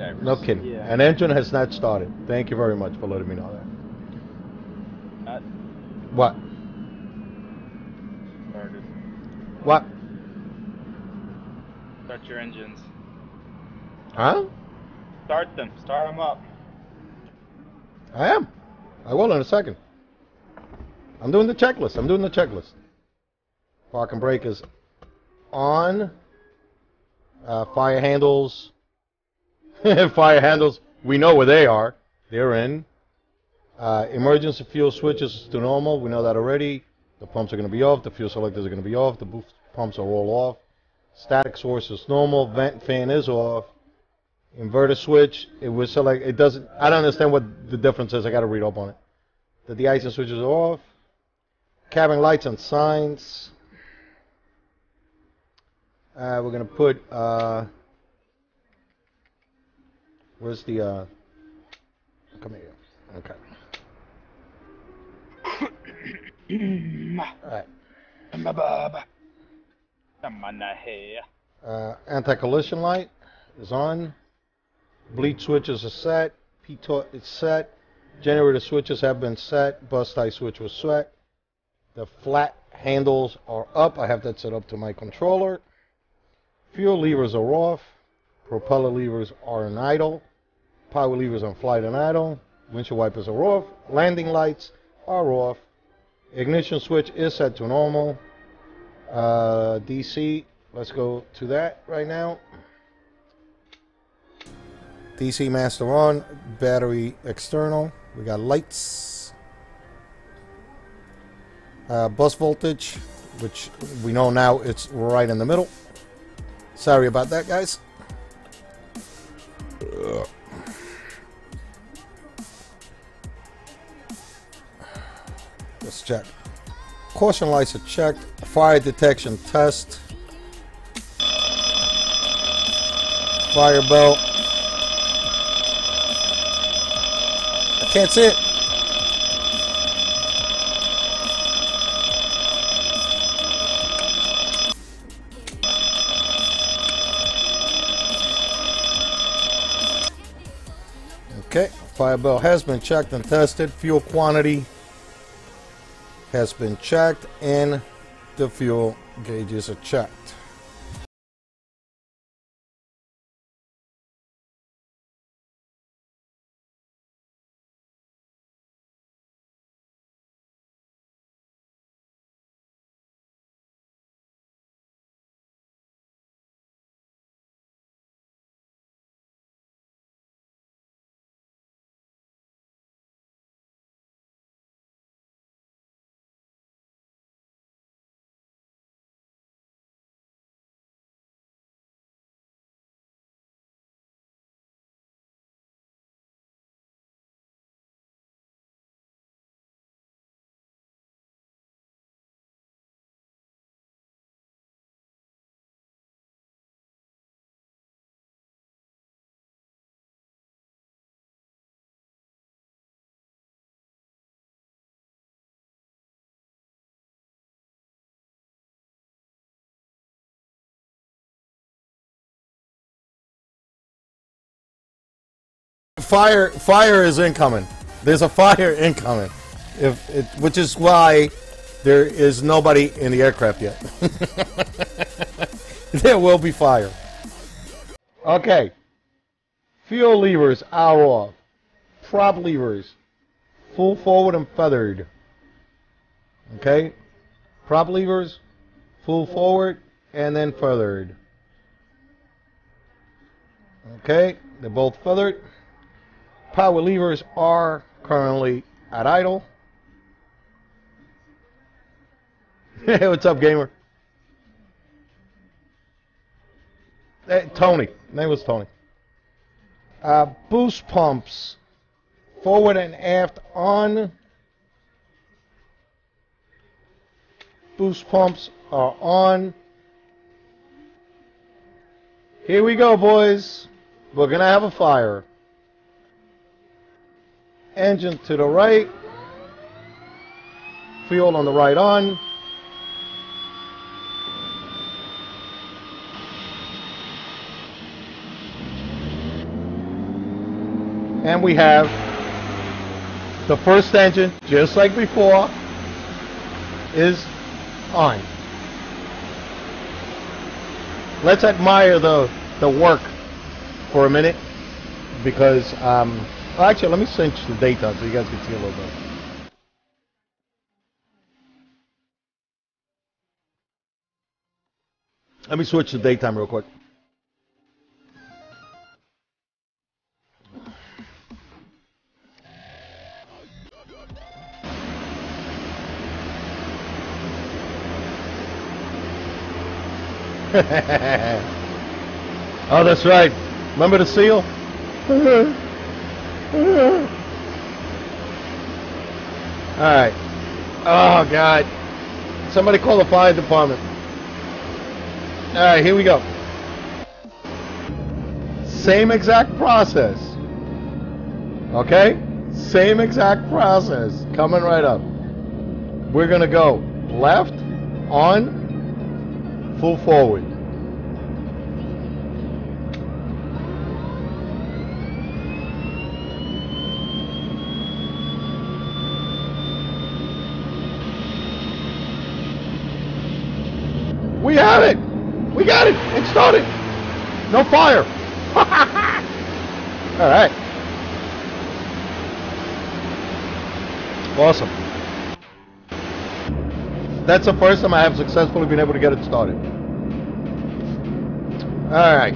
divers. No kidding. Yeah. An engine has not started. Thank you very much for letting me know that. Not What? started. What? Start your engines. Huh? Start them. Start them up. I am. I will in a second. I'm doing the checklist. I'm doing the checklist. Park and brake is on. Uh, fire handles. fire handles. We know where they are. They're in. Uh, emergency fuel switches to normal. We know that already. The pumps are going to be off. The fuel selectors are going to be off. The boost pumps are all off. Static source is normal. Vent fan is off. Inverter switch. It was select. It doesn't. I don't understand what the difference is. I got to read up on it. The de-icing switches are off. Cabin lights and signs. Uh, we're gonna put. Uh, where's the? Uh, come here. Okay. All right. Come on now, here. Uh, anti-collision light is on. Bleed switches are set. P-torch is set. Generator switches have been set. Bus tie switch was set. The flat handles are up. I have that set up to my controller. Fuel levers are off. Propeller levers are in idle. Power levers on flight and idle. Windshield wipers are off. Landing lights are off. Ignition switch is set to normal. Uh, DC, let's go to that right now. DC master on, battery external. We got lights. Uh, bus voltage, which we know now it's right in the middle. Sorry about that, guys. Ugh. Check. Caution lights are checked. Fire detection test. Fire belt. I can't see it. Okay, fire belt has been checked and tested. Fuel quantity has been checked and the fuel gauges are checked. Fire fire is incoming. There's a fire incoming. If it, which is why there is nobody in the aircraft yet. there will be fire. Okay. Fuel levers are off. Prop levers full forward and feathered. Okay? Prop levers full forward and then feathered. Okay? They're both feathered. Power levers are currently at idle. Hey, what's up, gamer? Hey, Tony. Name was Tony. Uh, boost pumps, forward and aft on. Boost pumps are on. Here we go, boys. We're gonna have a fire. Engine to the right. Fuel on the right on. And we have the first engine, just like before, is on. Let's admire the the work for a minute because um well, actually let me cinch the data so you guys can see a little bit. Let me switch to daytime real quick. oh, that's right. Remember the seal? Alright. Oh, God. Somebody call the fire department. Alright, here we go. Same exact process. Okay? Same exact process. Coming right up. We're going to go left, on, full forward. We have it! We got it! It started! No fire! Alright. Awesome. That's the first time I have successfully been able to get it started. Alright.